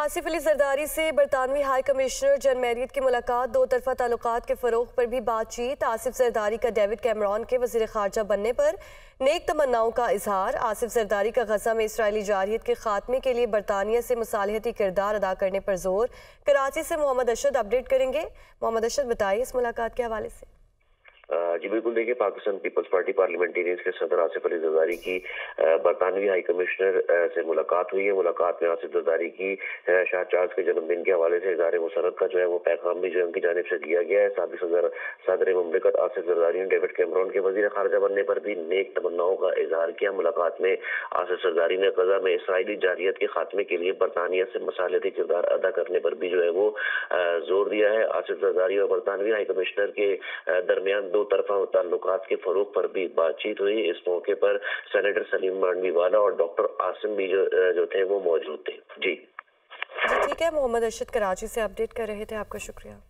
आसिफ अली जरदारी से बरतानवी high commissioner जन मैरियत की मुलाकात, दो तरफा ताल्लुक के फ़रोग पर भी बातचीत। आसिफ जरदारी का डेविड कैमरॉन के वज़ीर खारजा बनने पर नेक तमन्नाओं का इजहार। आसिफ जरदारी का गजा में इसराइली जारियत के खात्मे के लिए बरतानिया से मुसालहती किरदार अदा करने पर ज़ोर। कराची से मोहम्मद अशद अपडेट करेंगे। मोहम्मद अशद, बताइए इस मुलाकात के हवाले से। जी, बिल्कुल देखिए, पाकिस्तान पीपल्स पार्टी पार्लियामेंटेरियंस के सदर आसिफ अली जरदारी की बरतानवी हाई कमिश्नर से मुलाकात हुई है। मुलाकात में आसिफ जरदारी की शाह चार्ज के जन्मदिन के हवाले से इजार मुसरत का जो है वो पैगाम भी जो है उनकी जानब से दिया गया है। ही सदर सदर ममलिकत आसिफ जरदारी ने डेविड कैमरॉन के वज़ीर खारजा बनने पर भी नेक तमन्नाओं का इजहार किया। मुलाकात में आसिफ जरदारी ने गजा में इसराइली जारियत के खात्मे के लिए बरतानिया से मसालती किरदार अदा करने पर भी जो है वो ज़ोर दिया है। आसिफ जरदारी और बरतानवी हाई कमिश्नर के दरमियान दो दो तरफा ताल्लुक के फरोग पर भी बातचीत हुई। इस मौके पर सेनेटर सलीम मांडवी वाला और डॉक्टर आसिम भी जो जो थे, वो मौजूद थे। जी। ठीक है, मोहम्मद अरशद कराची से अपडेट कर रहे थे। आपका शुक्रिया।